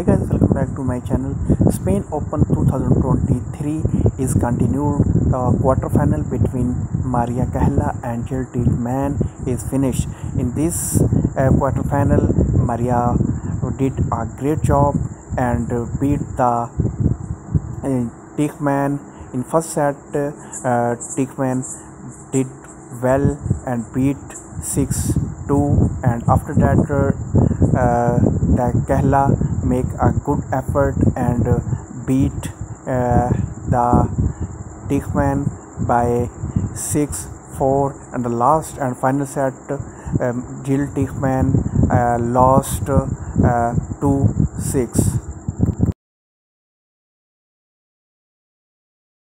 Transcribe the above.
Hi guys, welcome back to my channel. Spain Open 2023 is continued. The quarterfinal between Maria Carle and Jil Teichmann is finished. In this uh, quarterfinal, Maria did a great job and beat the uh, Teichmann in first set. Uh, Teichmann did well and beat 6-2 and after that uh, the Carle make a good effort and uh, beat uh, the Teichmann by 6 4 and the last and final set um, Jil Teichmann uh, lost uh, 2 6